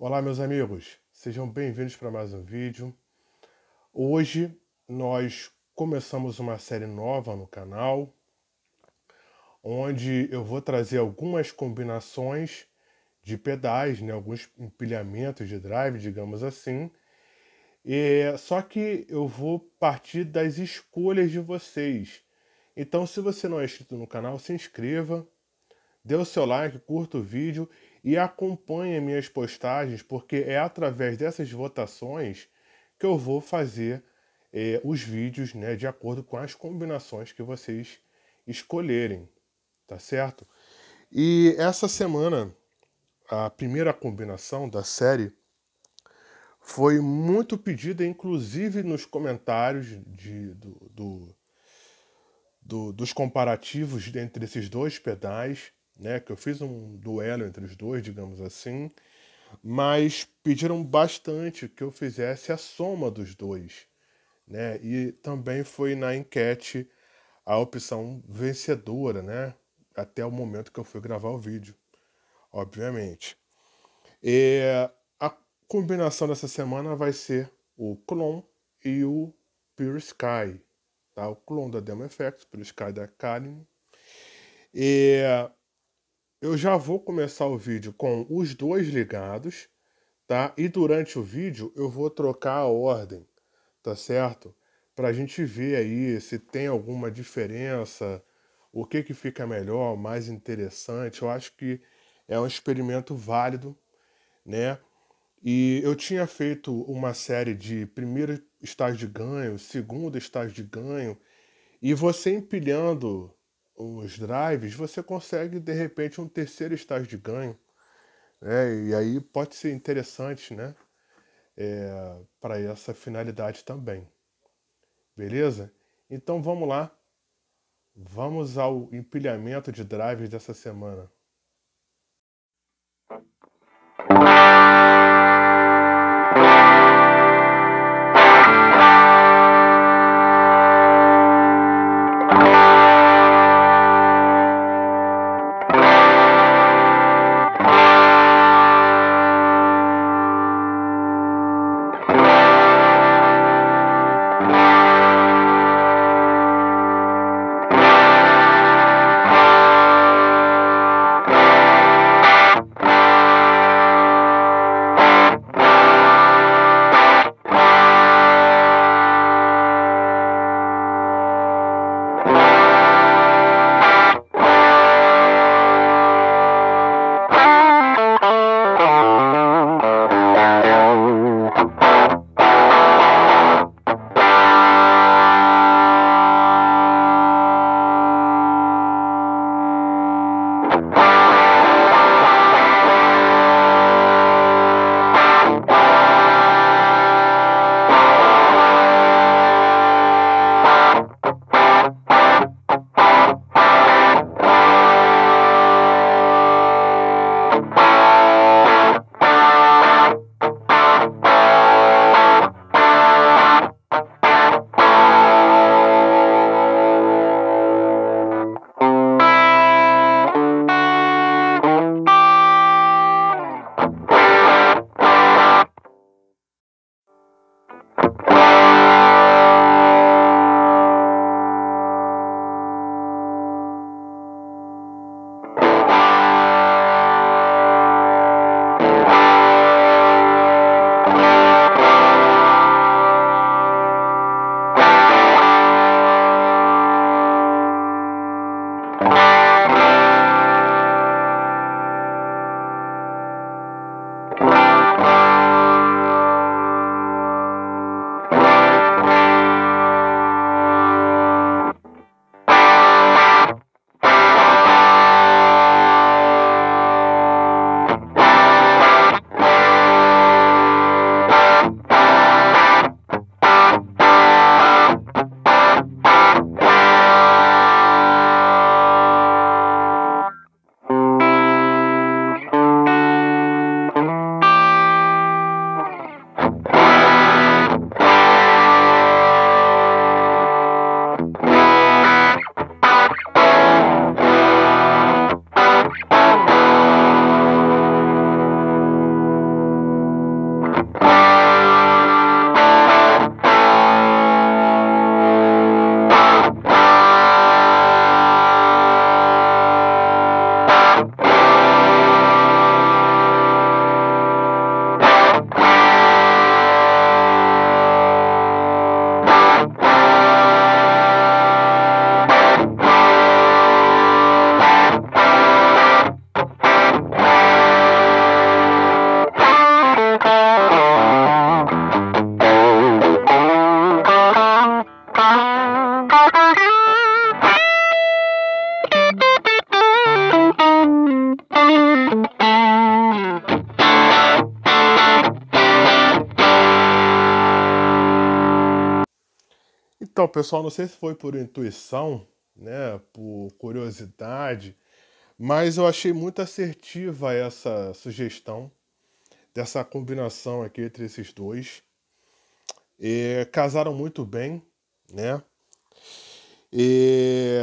Olá, meus amigos, sejam bem-vindos para mais um vídeo. Hoje nós começamos uma série nova no canal, onde eu vou trazer algumas combinações de pedais, né, alguns empilhamentos de drive, digamos assim. E, só que eu vou partir das escolhas de vocês. Então, se você não é inscrito no canal, se inscreva, dê o seu like, curta o vídeo e acompanhe minhas postagens, porque é através dessas votações que eu vou fazer é, os vídeos né, de acordo com as combinações que vocês escolherem, tá certo? E essa semana, a primeira combinação da série foi muito pedida, inclusive nos comentários de, do, do, do, dos comparativos entre esses dois pedais né? Que eu fiz um duelo entre os dois, digamos assim, mas pediram bastante que eu fizesse a soma dos dois, né? E também foi na enquete a opção vencedora, né? Até o momento que eu fui gravar o vídeo, obviamente. E a combinação dessa semana vai ser o Clone e o Pure Sky, tá? O Clone da Demo Effects, Pure Sky da Karin. E eu já vou começar o vídeo com os dois ligados, tá? E durante o vídeo eu vou trocar a ordem, tá certo? Para a gente ver aí se tem alguma diferença, o que que fica melhor, mais interessante. Eu acho que é um experimento válido, né? E eu tinha feito uma série de primeiro estágio de ganho, segundo estágio de ganho, e você empilhando os drives, você consegue de repente um terceiro estágio de ganho. Né? E aí pode ser interessante né? É, para essa finalidade também. Beleza? Então vamos lá. Vamos ao empilhamento de drives dessa semana. Bye. Então, pessoal, não sei se foi por intuição, né, por curiosidade, mas eu achei muito assertiva essa sugestão dessa combinação aqui entre esses dois. E casaram muito bem, né? E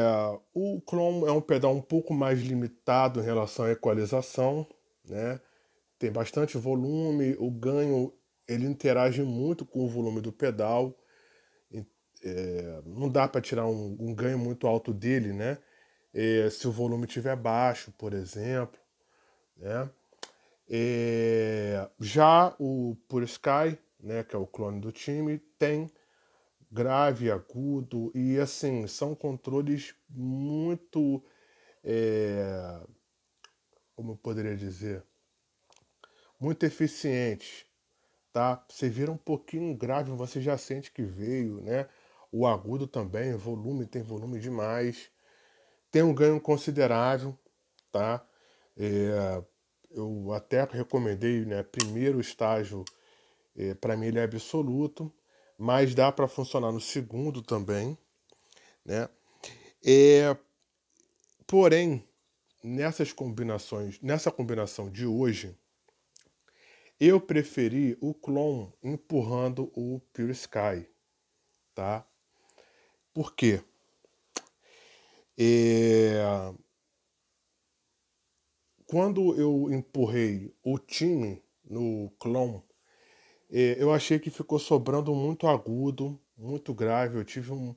o Chrome é um pedal um pouco mais limitado em relação à equalização, né? Tem bastante volume, o ganho ele interage muito com o volume do pedal. É, não dá para tirar um, um, ganho muito alto dele, né? É, se o volume estiver baixo, por exemplo, né? É, já o Pure Sky, né, que é o clone do time, tem grave, agudo e assim são controles muito, é, como eu poderia dizer, muito eficientes, tá? Você vira um pouquinho grave, você já sente que veio, né? O agudo também, volume tem volume demais, tem um ganho considerável, tá? É, eu até recomendei, né? Primeiro estágio, é, para mim ele é absoluto, mas dá para funcionar no segundo também, né? É, porém, nessas combinações, nessa combinação de hoje, eu preferi o clone empurrando o Pure Sky, tá? Por quê? É, quando eu empurrei o time no clone, é, eu achei que ficou sobrando muito agudo, muito grave. Eu tive um,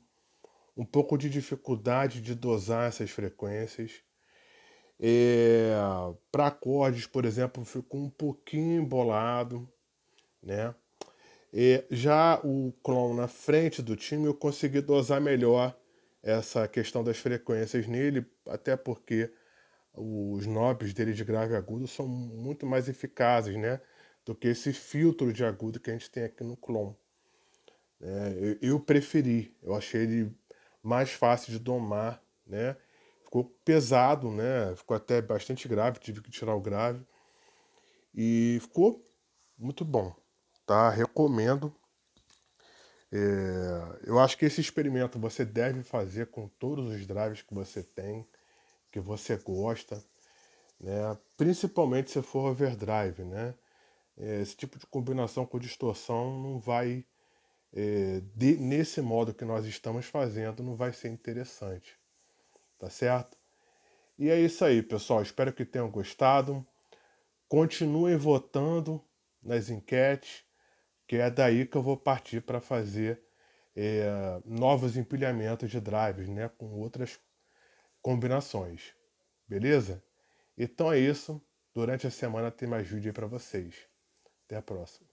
um pouco de dificuldade de dosar essas frequências. É, Para acordes, por exemplo, ficou um pouquinho embolado, né? É, já o clone na frente do time eu consegui dosar melhor essa questão das frequências nele, até porque os knobs dele de grave e agudo são muito mais eficazes, né? Do que esse filtro de agudo que a gente tem aqui no clone. É, eu, eu, preferi, eu achei ele mais fácil de domar, né? Ficou pesado, né? Ficou até bastante grave, tive que tirar o grave. E ficou muito bom, tá? Recomendo. É, eu acho que esse experimento você deve fazer com todos os drives que você tem que você gosta, né? principalmente se for overdrive. Né? É, esse tipo de combinação com distorção não vai, é, de, nesse modo que nós estamos fazendo, não vai ser interessante. Tá certo? E é isso aí, pessoal. Espero que tenham gostado. Continuem votando nas enquetes, que é daí que eu vou partir para fazer é, novos empilhamentos de drives, né, com outras combinações. Beleza? Então é isso. Durante a semana tem mais vídeo para vocês. Até a próxima.